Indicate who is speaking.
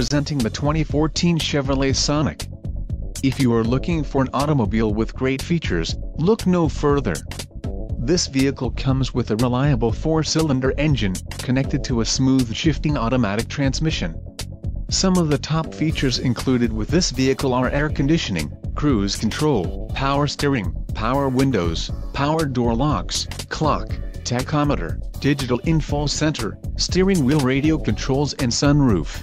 Speaker 1: presenting the 2014 Chevrolet Sonic. If you are looking for an automobile with great features, look no further. This vehicle comes with a reliable four-cylinder engine, connected to a smooth shifting automatic transmission. Some of the top features included with this vehicle are air conditioning, cruise control, power steering, power windows, power door locks, clock, tachometer, digital info center, steering wheel radio controls and sunroof.